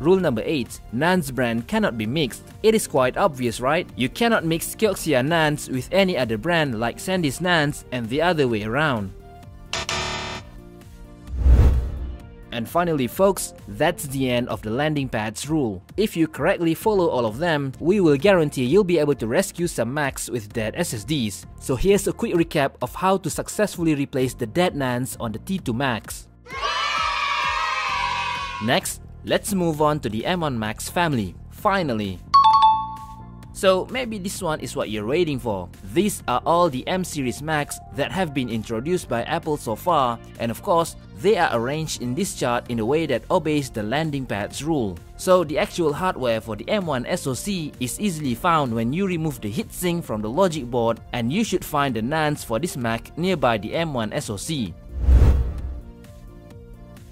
A: Rule number 8. NAND's brand cannot be mixed. It is quite obvious, right? You cannot mix Kioxia NANDs with any other brand like SanDisk NANDs and the other way around. And finally folks, that's the end of the landing pads rule. If you correctly follow all of them, we will guarantee you'll be able to rescue some Macs with dead SSDs. So here's a quick recap of how to successfully replace the dead NANDs on the T2 Macs. Next, Let's move on to the M1 Max family, finally. So maybe this one is what you're waiting for. These are all the M series Macs that have been introduced by Apple so far and of course they are arranged in this chart in a way that obeys the landing pads rule. So the actual hardware for the M1 SoC is easily found when you remove the heatsink from the logic board and you should find the NANDs for this Mac nearby the M1 SoC.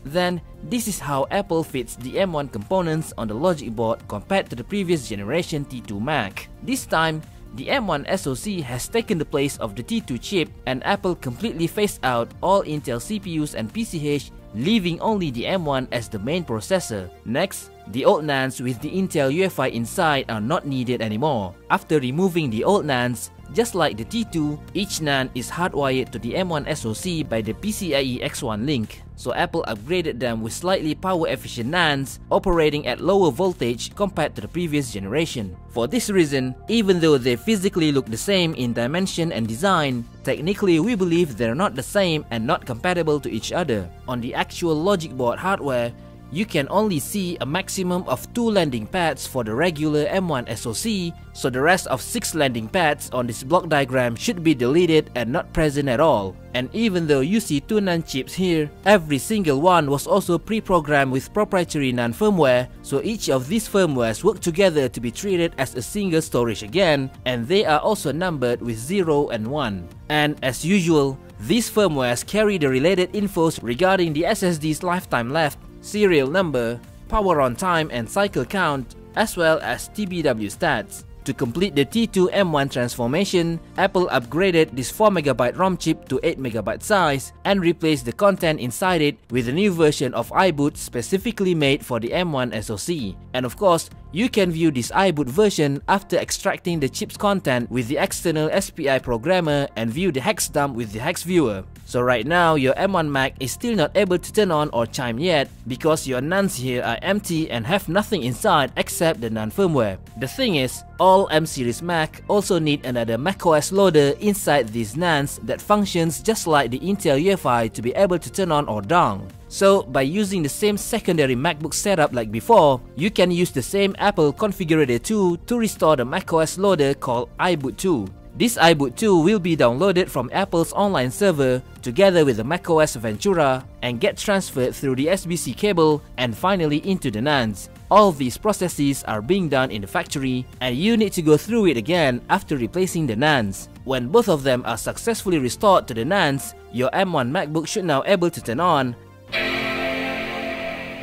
A: Then, this is how Apple fits the M1 components on the logic board compared to the previous generation T2 Mac. This time, the M1 SoC has taken the place of the T2 chip and Apple completely phased out all Intel CPUs and PCH leaving only the M1 as the main processor. Next, the old NANDs with the Intel UEFI inside are not needed anymore. After removing the old NANDs, just like the T2, each NAND is hardwired to the M1 SoC by the PCIe X1 link, so Apple upgraded them with slightly power-efficient NANDs operating at lower voltage compared to the previous generation. For this reason, even though they physically look the same in dimension and design, technically we believe they're not the same and not compatible to each other. On the actual logic board hardware, you can only see a maximum of 2 landing pads for the regular M1 SoC, so the rest of 6 landing pads on this block diagram should be deleted and not present at all. And even though you see 2 NAND chips here, every single one was also pre-programmed with proprietary NAND firmware, so each of these firmwares work together to be treated as a single storage again, and they are also numbered with 0 and 1. And as usual, these firmwares carry the related infos regarding the SSD's lifetime left serial number, power on time and cycle count, as well as TBW stats. To complete the T2 M1 transformation, Apple upgraded this 4MB ROM chip to 8MB size and replaced the content inside it with a new version of iBoot specifically made for the M1 SoC. And of course, you can view this iBoot version after extracting the chip's content with the external SPI programmer and view the hex dump with the hex viewer. So right now, your M1 Mac is still not able to turn on or chime yet because your NANDs here are empty and have nothing inside except the NAND firmware. The thing is, all M-series Mac also need another macOS loader inside these NANDs that functions just like the Intel UEFI to be able to turn on or down. So, by using the same secondary MacBook setup like before, you can use the same Apple Configurator 2 to restore the macOS loader called iBoot 2. This iBoot 2 will be downloaded from Apple's online server together with the macOS Ventura and get transferred through the USB-C cable and finally into the NANDs. All these processes are being done in the factory and you need to go through it again after replacing the NANDs. When both of them are successfully restored to the NANDs, your M1 MacBook should now be able to turn on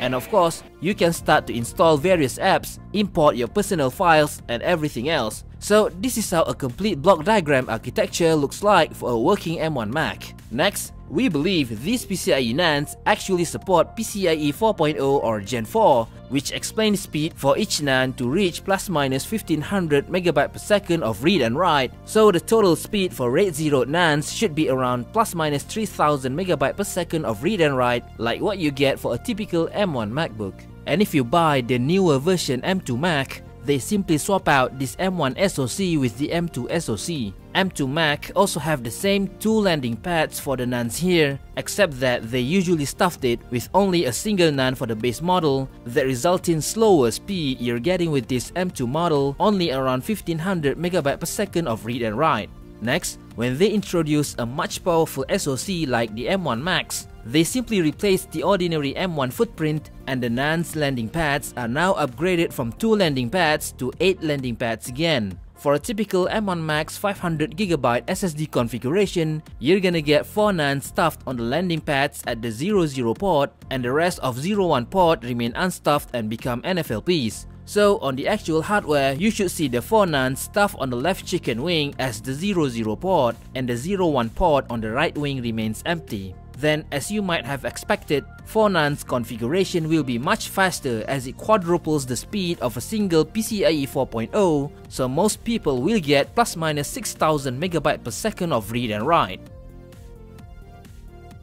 A: and of course, you can start to install various apps, import your personal files and everything else. So this is how a complete block diagram architecture looks like for a working M1 Mac. Next, we believe these PCIe NANDs actually support PCIe 4.0 or Gen 4, which explains speed for each NAND to reach plus minus 1500 MB per second of read and write, so the total speed for RAID 0 NANDs should be around plus minus 3000 MB per second of read and write like what you get for a typical M1 MacBook. And if you buy the newer version M2 Mac, they simply swap out this M1 SoC with the M2 SoC. M2 Mac also have the same two landing pads for the NANDs here, except that they usually stuffed it with only a single NAND for the base model that result in slower speed you're getting with this M2 model, only around 1500 MB per second of read and write. Next, when they introduce a much powerful SoC like the M1 Max, they simply replaced the ordinary M1 footprint and the NAND's landing pads are now upgraded from 2 landing pads to 8 landing pads again. For a typical M1 Max 500GB SSD configuration, you're gonna get 4 NANDs stuffed on the landing pads at the 00 port and the rest of 01 port remain unstuffed and become NFLPs. So on the actual hardware, you should see the 4 NANDs stuffed on the left chicken wing as the 00 port and the 01 port on the right wing remains empty then as you might have expected, 4NAND's configuration will be much faster as it quadruples the speed of a single PCIe 4.0, so most people will get plus minus 6000 MB per second of read and write.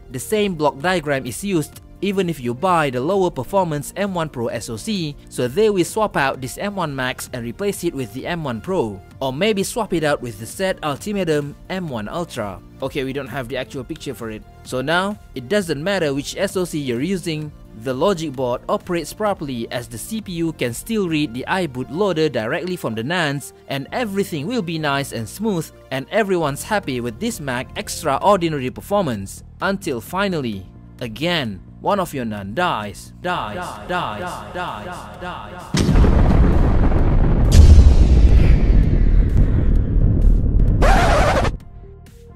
A: The same block diagram is used even if you buy the lower performance M1 Pro SoC, so they will swap out this M1 Max and replace it with the M1 Pro, or maybe swap it out with the Z Ultimatum M1 Ultra. Okay, we don't have the actual picture for it. So now, it doesn't matter which SoC you're using, The logic board operates properly as the CPU can still read the iBoot loader directly from the NANDs and everything will be nice and smooth and everyone's happy with this Mac extraordinary performance. Until finally, again, one of your NAND dies, dies, dies, dies, dies, dies.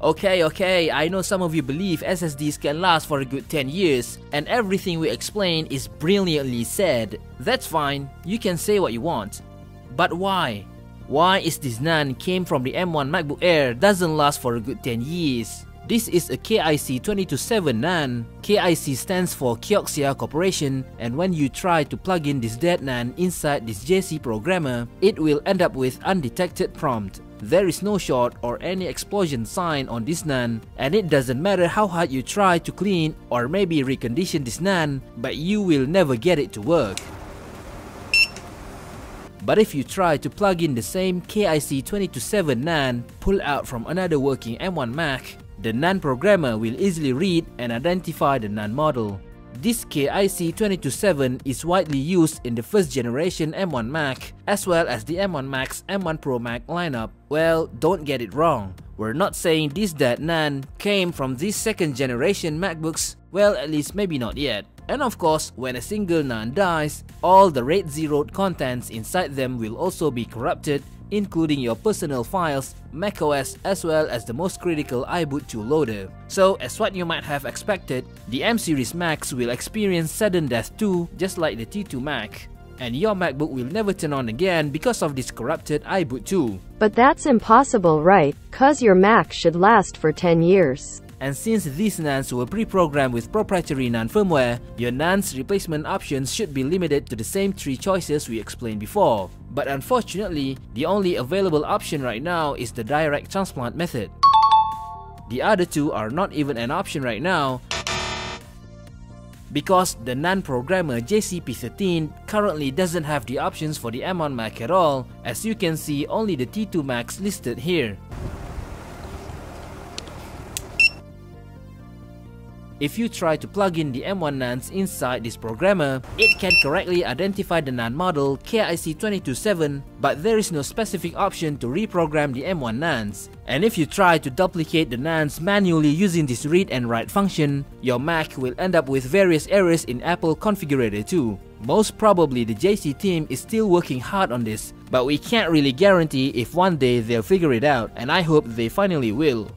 A: Okay, okay, I know some of you believe SSDs can last for a good 10 years, and everything we explain is brilliantly said. That's fine, you can say what you want. But why? Why is this NAND came from the M1 MacBook Air doesn't last for a good 10 years? This is a KIC 227 NAND. KIC stands for Kioxia Corporation and when you try to plug in this dead NAND inside this JC programmer, it will end up with undetected prompt. There is no short or any explosion sign on this NAND and it doesn't matter how hard you try to clean or maybe recondition this NAND, but you will never get it to work. But if you try to plug in the same KIC 227 NAND pulled out from another working M1 Mac, the NAND programmer will easily read and identify the NAND model. This KIC227 is widely used in the first generation M1 Mac as well as the M1 Max M1 Pro Mac lineup. Well, don't get it wrong. We're not saying this that NAND came from these second generation MacBooks, well at least maybe not yet. And of course, when a single NAND dies, all the RAID zeroed contents inside them will also be corrupted including your personal files, macOS as well as the most critical iBoot 2 loader. So as what you might have expected, the M series Macs will experience sudden death too just like the T2 Mac. And your MacBook will never turn on again because of this corrupted iBoot 2.
D: But that's impossible right, cause your Mac should last for 10 years.
A: And since these NANDs were pre-programmed with proprietary NAND firmware, your NAND's replacement options should be limited to the same three choices we explained before. But unfortunately, the only available option right now is the direct transplant method. The other two are not even an option right now because the NAND programmer JCP13 currently doesn't have the options for the M1 Mac at all, as you can see only the T2 Macs listed here. If you try to plug in the M1 NANDs inside this programmer, it can correctly identify the NAND model KIC227, but there is no specific option to reprogram the M1 NANDs. And if you try to duplicate the NANDs manually using this read and write function, your Mac will end up with various errors in Apple Configurator 2. Most probably the JC team is still working hard on this, but we can't really guarantee if one day they'll figure it out, and I hope they finally will.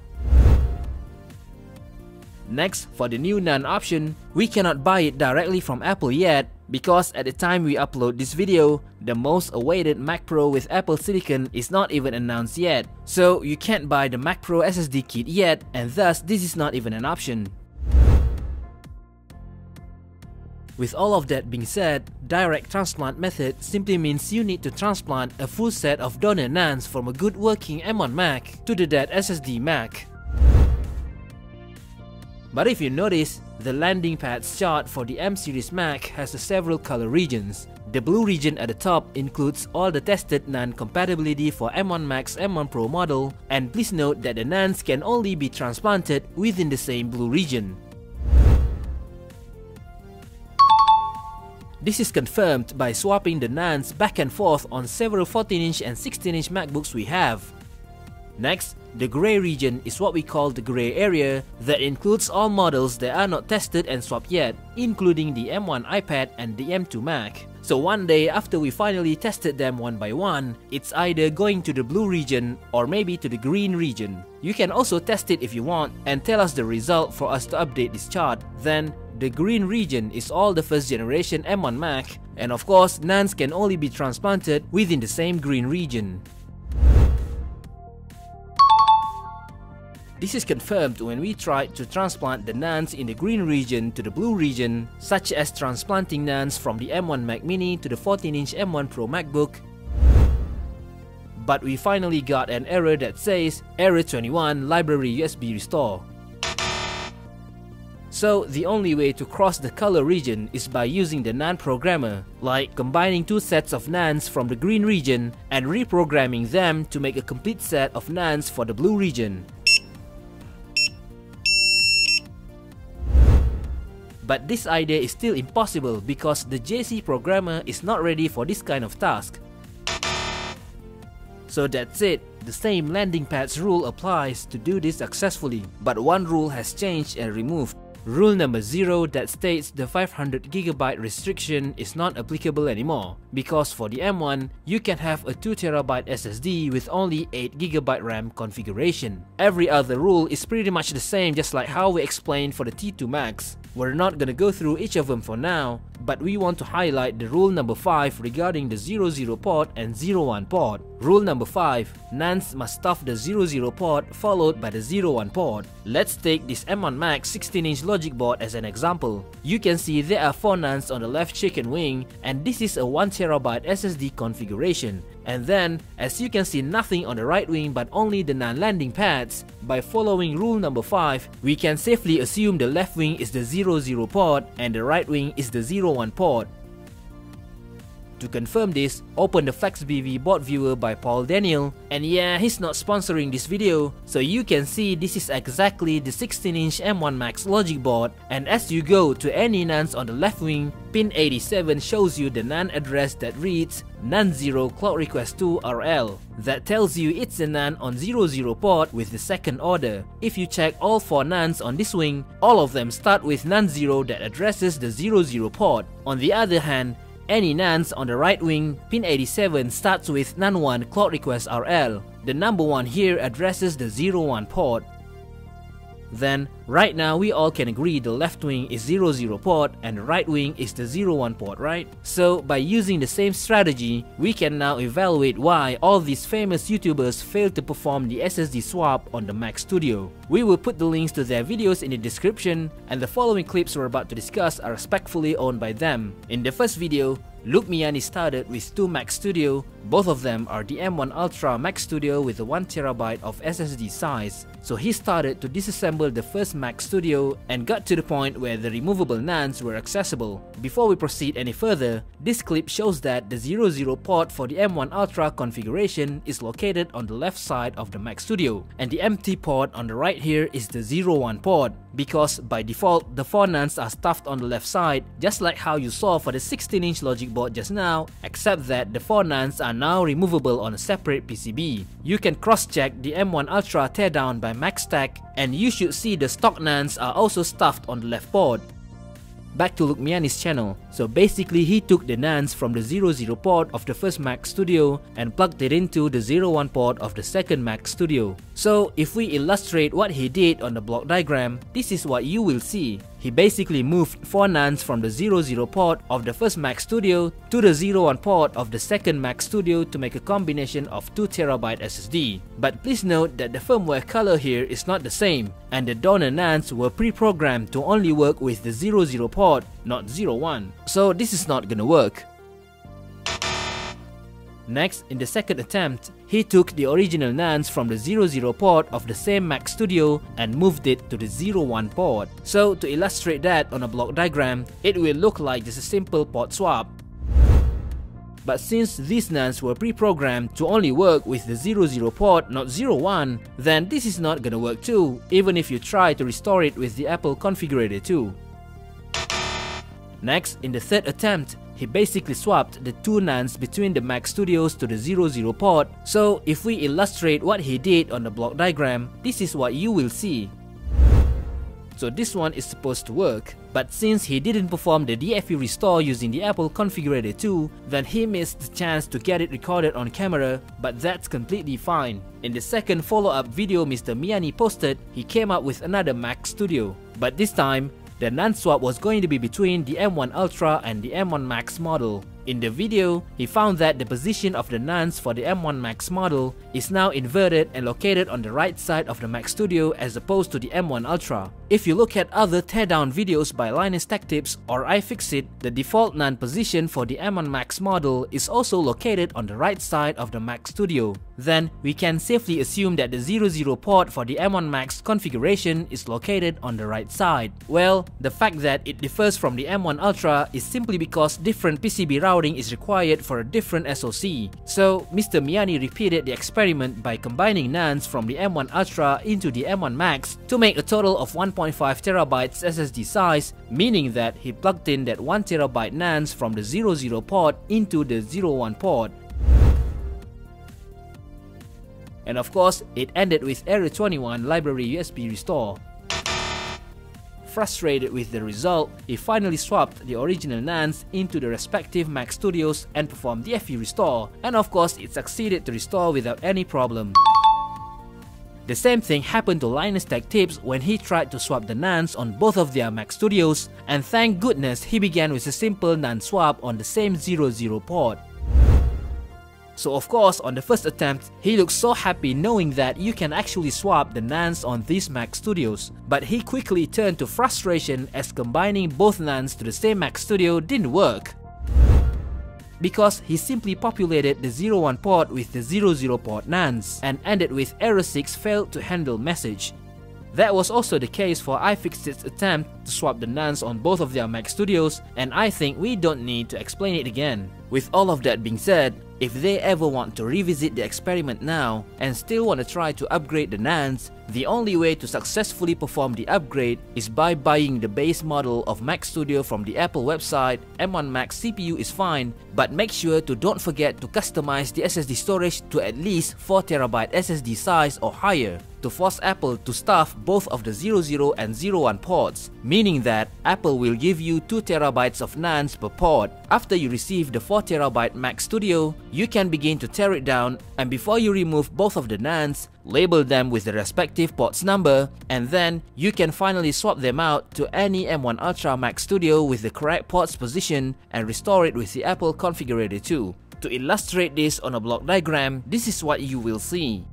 A: Next, for the new NAND option, we cannot buy it directly from Apple yet because at the time we upload this video, the most awaited Mac Pro with Apple Silicon is not even announced yet. So you can't buy the Mac Pro SSD kit yet and thus this is not even an option. With all of that being said, direct transplant method simply means you need to transplant a full set of donor NANDs from a good working M1 Mac to the dead SSD Mac. But if you notice, the landing pads chart for the M series Mac has several color regions. The blue region at the top includes all the tested NAND compatibility for M1 Max M1 Pro model, and please note that the NANDs can only be transplanted within the same blue region. This is confirmed by swapping the NANDs back and forth on several 14-inch and 16-inch MacBooks we have. Next, the gray region is what we call the gray area that includes all models that are not tested and swapped yet, including the M1 iPad and the M2 Mac. So one day after we finally tested them one by one, it's either going to the blue region or maybe to the green region. You can also test it if you want and tell us the result for us to update this chart. Then, the green region is all the first generation M1 Mac, and of course, NANDs can only be transplanted within the same green region. This is confirmed when we tried to transplant the NANDs in the green region to the blue region, such as transplanting NANDs from the M1 Mac Mini to the 14-inch M1 Pro MacBook. But we finally got an error that says Error 21 Library USB Restore. So the only way to cross the color region is by using the NAND programmer, like combining two sets of NANDs from the green region and reprogramming them to make a complete set of NANDs for the blue region. But this idea is still impossible because the JC programmer is not ready for this kind of task. So that's it. The same landing pads rule applies to do this successfully, but one rule has changed and removed. Rule number 0 that states the 500GB restriction is not applicable anymore because for the M1, you can have a 2TB SSD with only 8GB RAM configuration. Every other rule is pretty much the same just like how we explained for the T2 Macs. We're not gonna go through each of them for now, but we want to highlight the rule number 5 regarding the 00 port and 01 port. Rule number 5, NANDs must stuff the 00 port followed by the 01 port. Let's take this M1 Max 16-inch logic board as an example. You can see there are 4 NANDs on the left chicken wing and this is a 1TB SSD configuration. And then, as you can see nothing on the right wing but only the non-landing pads, by following rule number 5, we can safely assume the left wing is the 00 port and the right wing is the 01 port. To confirm this, open the FlexBV board viewer by Paul Daniel. And yeah, he's not sponsoring this video, so you can see this is exactly the 16-inch M1 Max logic board. And as you go to any NANDs on the left wing, pin 87 shows you the NAND address that reads NAND0 clock request 2 RL. That tells you it's a NAND on 00 port with the second order. If you check all 4 NANDs on this wing, all of them start with NAND0 that addresses the 00 port. On the other hand, any NANDs on the right wing, pin 87 starts with NAND1 clock request RL. The number 1 here addresses the 01 port. Then, right now we all can agree the left wing is 00 port and right wing is the 01 port, right? So, by using the same strategy, we can now evaluate why all these famous YouTubers failed to perform the SSD swap on the Mac Studio. We will put the links to their videos in the description, and the following clips we're about to discuss are respectfully owned by them. In the first video, Luke Miani started with two Mac Studio, both of them are the M1 Ultra Mac Studio with a 1TB of SSD size. So he started to disassemble the first Mac Studio and got to the point where the removable NANDs were accessible. Before we proceed any further, this clip shows that the 00 port for the M1 Ultra configuration is located on the left side of the Mac Studio, and the empty port on the right here is the 01 port because by default the 4 NANDs are stuffed on the left side just like how you saw for the 16-inch logic board just now except that the 4 NANDs are now removable on a separate PCB. You can cross-check the M1 Ultra teardown by MaxTech and you should see the stock NANDs are also stuffed on the left board. Back to Luke Miani's channel, so basically he took the NANDs from the 00 port of the first Mac Studio and plugged it into the 01 port of the second Mac Studio. So if we illustrate what he did on the block diagram, this is what you will see. He basically moved 4 NANDs from the 00 port of the first Mac Studio to the 01 port of the second Mac Studio to make a combination of 2TB SSD. But please note that the firmware color here is not the same, and the donor NANDs were pre-programmed to only work with the 00 port, not 01. So this is not gonna work. Next, in the second attempt, he took the original NANDs from the 00 port of the same Mac Studio and moved it to the 01 port. So to illustrate that on a block diagram, it will look like just a simple port swap. But since these NANDs were pre-programmed to only work with the 00 port, not 01, then this is not gonna work too, even if you try to restore it with the Apple Configurator 2. Next, in the third attempt, he basically swapped the two NANDs between the Mac Studios to the 00 port. So if we illustrate what he did on the block diagram, this is what you will see. So this one is supposed to work, but since he didn't perform the DFU restore using the Apple Configurator 2, then he missed the chance to get it recorded on camera, but that's completely fine. In the second follow-up video Mr. Miani posted, he came up with another Mac Studio. But this time, the NAND swap was going to be between the M1 Ultra and the M1 Max model. In the video, he found that the position of the NANDs for the M1 Max model is now inverted and located on the right side of the Mac Studio as opposed to the M1 Ultra. If you look at other teardown videos by Linus Tech Tips or iFixit, the default NAND position for the M1 Max model is also located on the right side of the Mac Studio. then we can safely assume that the 00 port for the M1 Max configuration is located on the right side. Well, the fact that it differs from the M1 Ultra is simply because different PCB routing is required for a different SoC. So, Mr. Miani repeated the experiment by combining NANDs from the M1 Ultra into the M1 Max to make a total of 1.5 TB SSD size, meaning that he plugged in that 1TB NANDs from the 00 port into the 01 port. And of course, it ended with Error 21 library USB restore. Frustrated with the result, he finally swapped the original NANDs into the respective Mac Studios and performed the FE restore, and of course it succeeded to restore without any problem. The same thing happened to Linus Tech Tips when he tried to swap the NANDs on both of their Mac Studios, and thank goodness he began with a simple NAND swap on the same 00 port. So of course, on the first attempt, he looked so happy knowing that you can actually swap the NANDs on these Mac Studios. But he quickly turned to frustration as combining both NANDs to the same Mac Studio didn't work. Because he simply populated the 01 port with the 00 port NANDs and ended with error 6 failed to handle message. That was also the case for iFixit's attempt to swap the NANDs on both of their Mac Studios and I think we don't need to explain it again. With all of that being said, if they ever want to revisit the experiment now and still want to try to upgrade the NANDs, the only way to successfully perform the upgrade is by buying the base model of Mac Studio from the Apple website. M1 Max CPU is fine, but make sure to don't forget to customize the SSD storage to at least 4TB SSD size or higher to force Apple to stuff both of the 00 and 01 ports, meaning that Apple will give you 2TB of NANDs per port. After you receive the 4TB Mac Studio, you can begin to tear it down and before you remove both of the NANDs, label them with the respective port's number, and then you can finally swap them out to any M1 Ultra Mac Studio with the correct port's position and restore it with the Apple Configurator 2. To illustrate this on a block diagram, this is what you will see.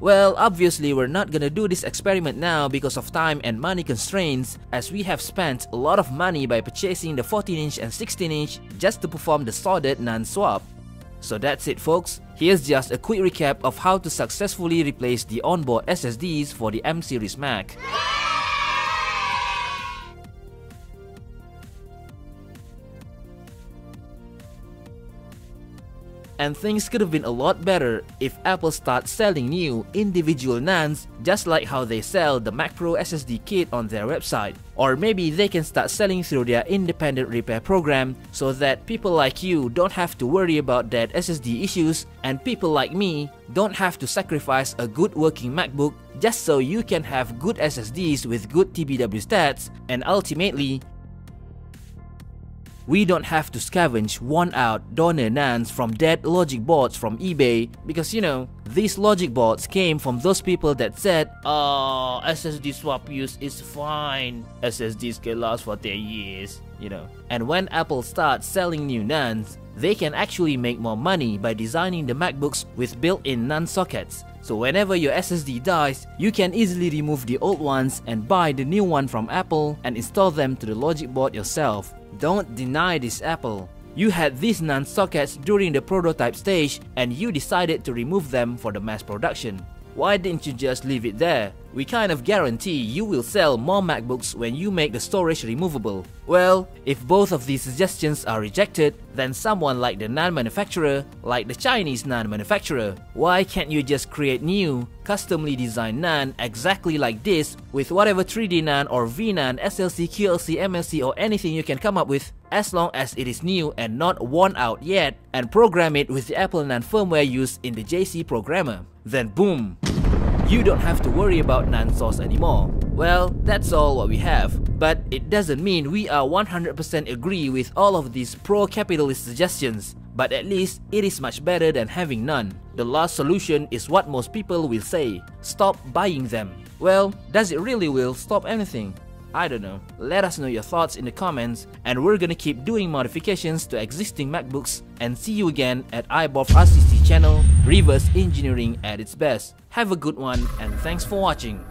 A: Well, obviously we're not gonna do this experiment now because of time and money constraints as we have spent a lot of money by purchasing the 14-inch and 16-inch just to perform the soldered NAND swap. So that's it folks, here's just a quick recap of how to successfully replace the onboard SSDs for the M-Series Mac. And things could have been a lot better if Apple starts selling new individual NANDs just like how they sell the Mac Pro SSD kit on their website. Or maybe they can start selling through their independent repair program so that people like you don't have to worry about dead SSD issues and people like me don't have to sacrifice a good working MacBook just so you can have good SSDs with good TBW stats and ultimately we don't have to scavenge worn out donor NANDs from dead logic boards from eBay because you know, these logic boards came from those people that said, ah, Oh, SSD swap use is fine. SSDs can last for 10 years, you know. And when Apple starts selling new NANDs, they can actually make more money by designing the MacBooks with built-in NAND sockets. So whenever your SSD dies, you can easily remove the old ones and buy the new one from Apple and install them to the logic board yourself. Don't deny this Apple. You had these NAND sockets during the prototype stage and you decided to remove them for the mass production. Why didn't you just leave it there? We kind of guarantee you will sell more MacBooks when you make the storage removable. Well, if both of these suggestions are rejected, then someone like the NAND manufacturer, like the Chinese NAND manufacturer, why can't you just create new, customly designed NAND exactly like this with whatever 3D NAND or VNAND, SLC, QLC, MLC or anything you can come up with as long as it is new and not worn out yet and program it with the Apple NAND firmware used in the JC programmer. Then boom! You don't have to worry about source anymore. Well, that's all what we have. But it doesn't mean we are 100% agree with all of these pro-capitalist suggestions. But at least it is much better than having none. The last solution is what most people will say. Stop buying them. Well, does it really will stop anything? I don't know. Let us know your thoughts in the comments and we're gonna keep doing modifications to existing MacBooks and see you again at iBoff RCC channel, reverse engineering at its best. Have a good one and thanks for watching.